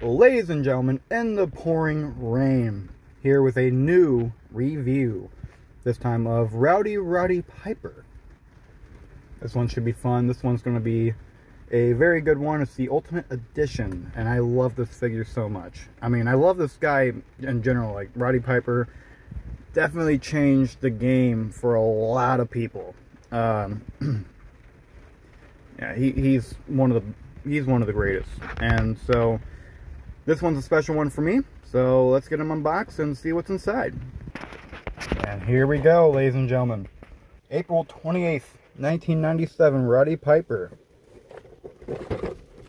ladies and gentlemen, in the pouring rain, here with a new review, this time of Rowdy Roddy Piper. This one should be fun. This one's going to be a very good one. It's the Ultimate Edition, and I love this figure so much. I mean, I love this guy in general. Like, Roddy Piper definitely changed the game for a lot of people. Um, yeah, he, he's one of the he's one of the greatest. And so this one's a special one for me. So let's get him unboxed and see what's inside. And here we go, ladies and gentlemen. April 28th, 1997, Roddy Piper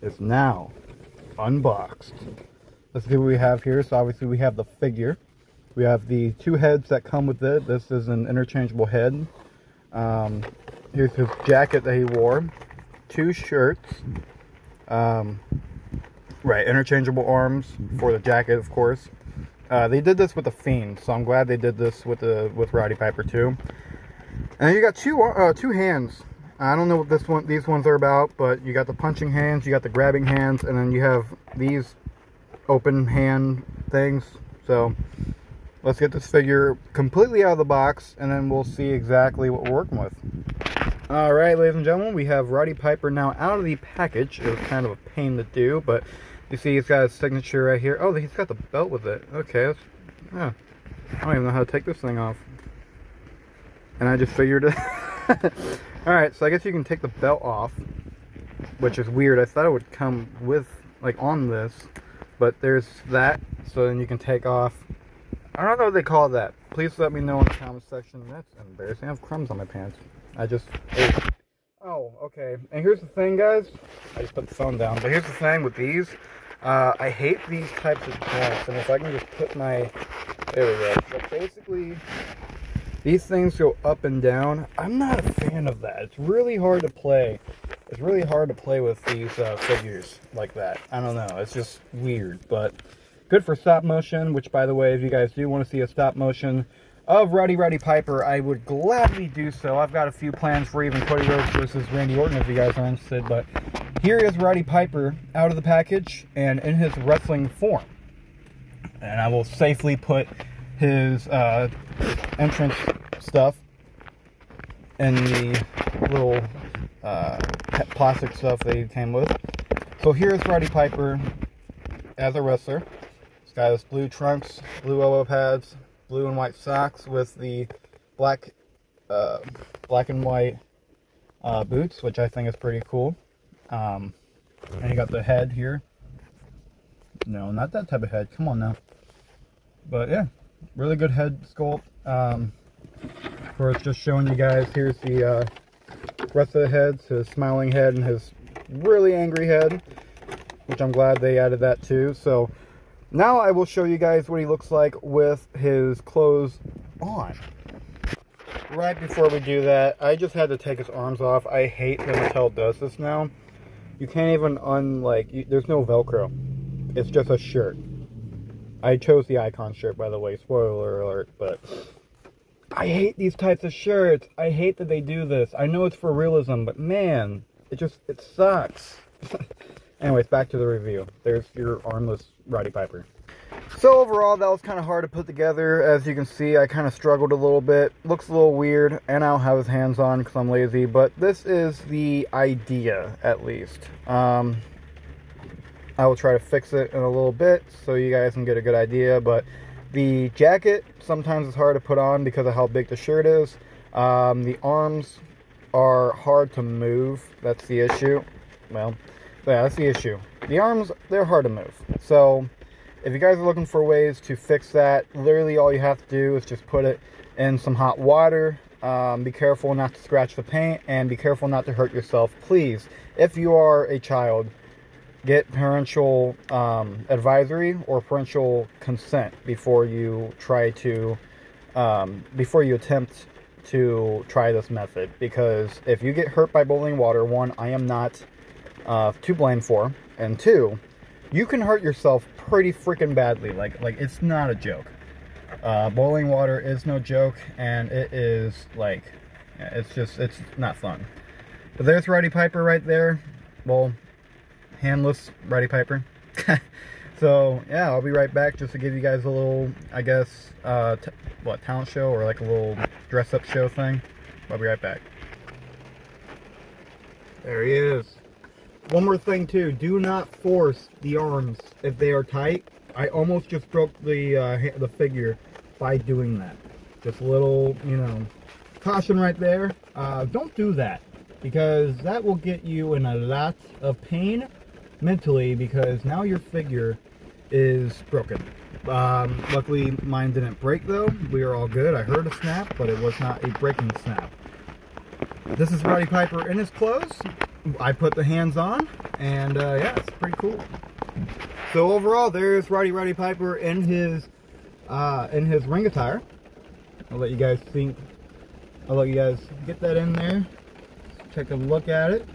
is now unboxed. Let's see what we have here. So obviously we have the figure. We have the two heads that come with it. This is an interchangeable head. Um, here's his jacket that he wore. Two shirts. Um, right, interchangeable arms for the jacket, of course. Uh, they did this with the Fiend, so I'm glad they did this with the with Roddy Piper too. And you got two uh, two hands. I don't know what this one these ones are about, but you got the punching hands, you got the grabbing hands, and then you have these open hand things. So let's get this figure completely out of the box, and then we'll see exactly what we're working with. All right, ladies and gentlemen, we have Roddy Piper now out of the package. It was kind of a pain to do, but you see he's got his signature right here. Oh, he's got the belt with it. Okay, yeah. I don't even know how to take this thing off. And I just figured it. All right, so I guess you can take the belt off, which is weird. I thought it would come with, like, on this, but there's that, so then you can take off. I don't know what they call that. Please let me know in the comment section. That's embarrassing. I have crumbs on my pants. I just ate. Oh, okay. And here's the thing, guys. I just put the phone down. But here's the thing with these. Uh, I hate these types of joints. And if I can just put my... There we go. But basically, these things go up and down. I'm not a fan of that. It's really hard to play. It's really hard to play with these uh, figures like that. I don't know. It's just weird. But good for stop motion, which, by the way, if you guys do want to see a stop motion of Roddy Roddy Piper, I would gladly do so. I've got a few plans for even Cody Rhodes versus Randy Orton if you guys are interested. But here is Roddy Piper out of the package and in his wrestling form. And I will safely put his uh, entrance stuff in the little uh, plastic stuff they came with. So here's Roddy Piper as a wrestler. He's got his blue trunks, blue elbow pads, blue and white socks with the black, uh, black and white uh, boots, which I think is pretty cool. Um, and you got the head here. No, not that type of head. Come on now. But yeah, really good head sculpt. Um, for just showing you guys, here's the uh, rest of the heads, his smiling head and his really angry head, which I'm glad they added that too. So now I will show you guys what he looks like with his clothes on. Right before we do that, I just had to take his arms off. I hate that Mattel does this now. You can't even un like you, there's no Velcro. It's just a shirt. I chose the icon shirt by the way, spoiler alert, but I hate these types of shirts. I hate that they do this. I know it's for realism, but man, it just it sucks. Anyways, back to the review. There's your armless Roddy Piper. So overall, that was kind of hard to put together. As you can see, I kind of struggled a little bit. Looks a little weird, and I don't have his hands on because I'm lazy. But this is the idea, at least. Um, I will try to fix it in a little bit so you guys can get a good idea. But the jacket sometimes is hard to put on because of how big the shirt is. Um, the arms are hard to move. That's the issue. Well, yeah, that's the issue. The arms, they're hard to move. So, if you guys are looking for ways to fix that, literally all you have to do is just put it in some hot water. Um, be careful not to scratch the paint and be careful not to hurt yourself. Please, if you are a child, get parental um, advisory or parental consent before you try to, um, before you attempt to try this method. Because if you get hurt by boiling water, one, I am not uh, to blame for, and two, you can hurt yourself pretty freaking badly. Like, like it's not a joke. Uh, boiling water is no joke, and it is like, it's just, it's not fun. But there's Roddy Piper right there. Well, handless Roddy Piper. So yeah, I'll be right back just to give you guys a little, I guess, uh, what talent show or like a little dress up show thing. I'll be right back. There he is. One more thing too, do not force the arms if they are tight. I almost just broke the uh, the figure by doing that. Just a little, you know, caution right there. Uh, don't do that because that will get you in a lot of pain mentally because now your figure is broken. Um, luckily mine didn't break though. We are all good. I heard a snap, but it was not a breaking snap. This is Roddy Piper in his clothes. I put the hands on and uh, yeah, it's pretty cool. So overall, there's Roddy Roddy Piper in his uh, in his ring attire. I'll let you guys think. I'll let you guys get that in there. Take a look at it.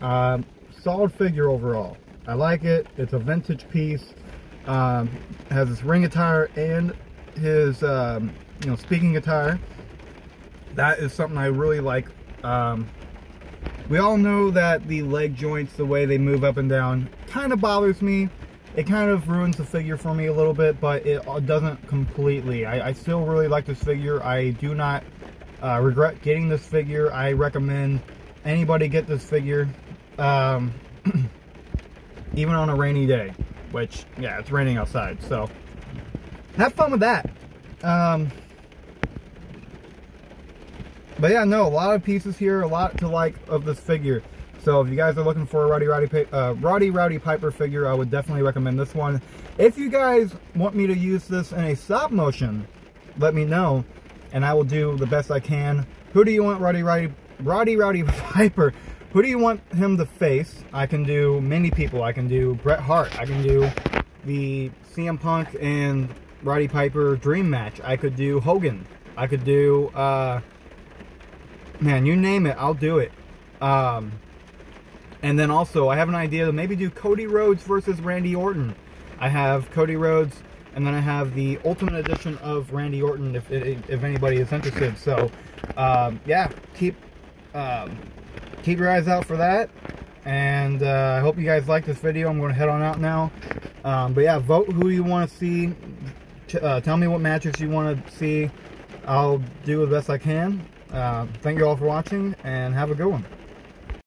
Um, solid figure overall. I like it. It's a vintage piece. Um, has his ring attire and his um, you know speaking attire. That is something I really like. We all know that the leg joints, the way they move up and down, kind of bothers me. It kind of ruins the figure for me a little bit, but it doesn't completely. I, I still really like this figure. I do not uh, regret getting this figure. I recommend anybody get this figure, um, even on a rainy day, which, yeah, it's raining outside, so have fun with that. Um, but yeah, no, a lot of pieces here, a lot to like of this figure. So if you guys are looking for a Roddy Rowdy, uh, Roddy Rowdy Piper figure, I would definitely recommend this one. If you guys want me to use this in a stop motion, let me know, and I will do the best I can. Who do you want Roddy Rowdy, Roddy Rowdy Piper? Who do you want him to face? I can do many people. I can do Bret Hart. I can do the CM Punk and Roddy Piper dream match. I could do Hogan. I could do, uh, man, you name it, I'll do it. Um, and then also, I have an idea to maybe do Cody Rhodes versus Randy Orton. I have Cody Rhodes, and then I have the Ultimate Edition of Randy Orton, if, if anybody is interested. So, um, yeah, keep um, keep your eyes out for that. And uh, I hope you guys like this video. I'm going to head on out now. Um, but yeah, vote who you want to see. Uh, tell me what matches you want to see. I'll do the best I can. Uh, thank you all for watching, and have a good one.